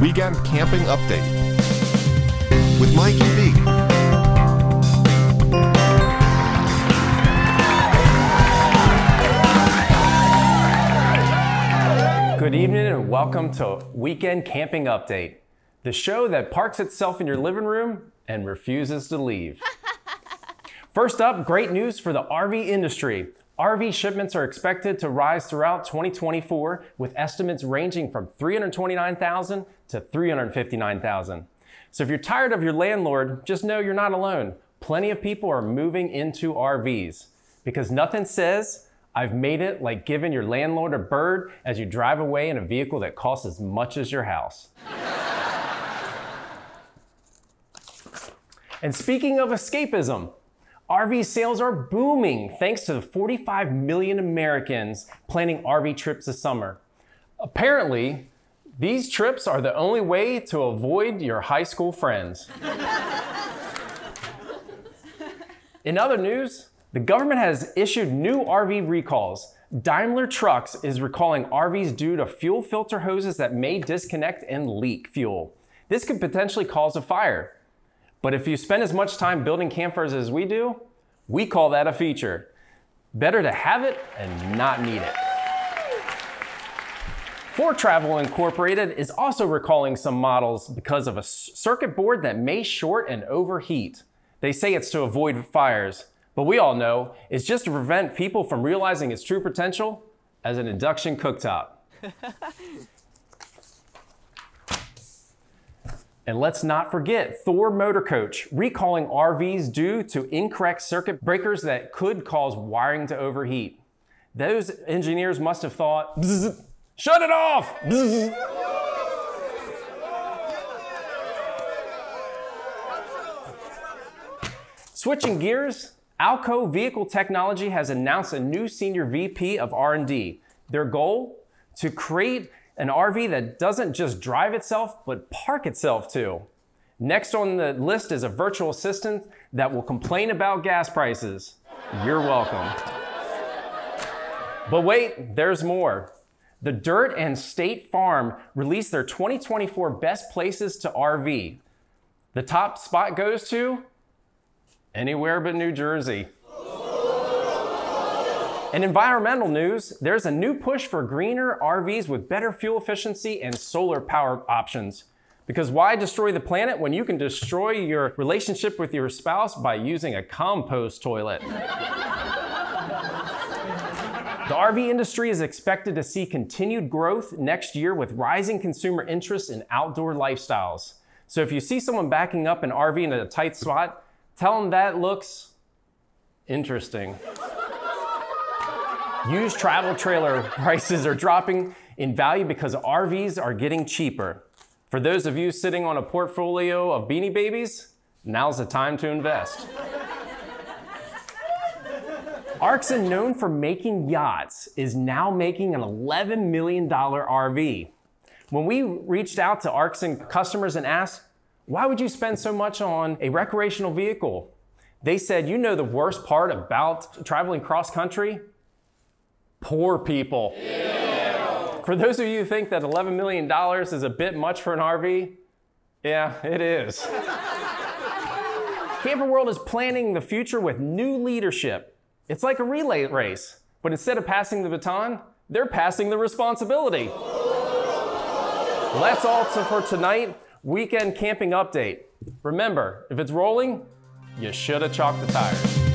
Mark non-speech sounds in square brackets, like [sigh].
Weekend Camping Update with Mikey B. Good evening and welcome to Weekend Camping Update, the show that parks itself in your living room and refuses to leave. [laughs] First up, great news for the RV industry. RV shipments are expected to rise throughout 2024 with estimates ranging from 329,000 to 359,000. So if you're tired of your landlord, just know you're not alone. Plenty of people are moving into RVs because nothing says I've made it like giving your landlord a bird as you drive away in a vehicle that costs as much as your house. [laughs] and speaking of escapism, RV sales are booming thanks to the 45 million Americans planning RV trips this summer. Apparently, these trips are the only way to avoid your high school friends. In other news, the government has issued new RV recalls. Daimler Trucks is recalling RVs due to fuel filter hoses that may disconnect and leak fuel. This could potentially cause a fire. But if you spend as much time building campfires as we do, we call that a feature. Better to have it and not need it. Foretravel Incorporated is also recalling some models because of a circuit board that may short and overheat. They say it's to avoid fires, but we all know it's just to prevent people from realizing its true potential as an induction cooktop. [laughs] and let's not forget Thor Motor Coach recalling RVs due to incorrect circuit breakers that could cause wiring to overheat. Those engineers must have thought, [laughs] shut it off! Switching gears, AL-KO Vehicle Technology has announced a new senior VP of R&D. Their goal? To create an RV that doesn't just drive itself, but park itself too. Next on the list is a virtual assistant that will complain about gas prices. You're welcome. But wait, there's more. The Dyrt and State Farm released their 2024 best places to RV. The top spot goes to Anywhere but New Jersey. In environmental news, there's a new push for greener RVs with better fuel efficiency and solar power options. Because why destroy the planet when you can destroy your relationship with your spouse by using a compost toilet? The RV industry is expected to see continued growth next year with rising consumer interest in outdoor lifestyles. So if you see someone backing up an RV in a tight spot, Tell them that looks interesting. Used travel trailer [laughs] prices are dropping in value because RVs are getting cheaper. For those of you sitting on a portfolio of beanie babies, now's the time to invest. Arksen, known for making yachts, is now making an $11 million RV. When we reached out to Arksen customers and asked, why would you spend so much on a recreational vehicle? They said, you know the worst part about traveling cross country? Poor people. For those of you who think that $11 million is a bit much for an RV, yeah, it is. [laughs] Camper World is planning the future with new leadership. It's like a relay race, but instead of passing the baton, they're passing the responsibility. That's all for tonight. Weekend camping update. Remember, if it's rolling, you should have chalked the tires.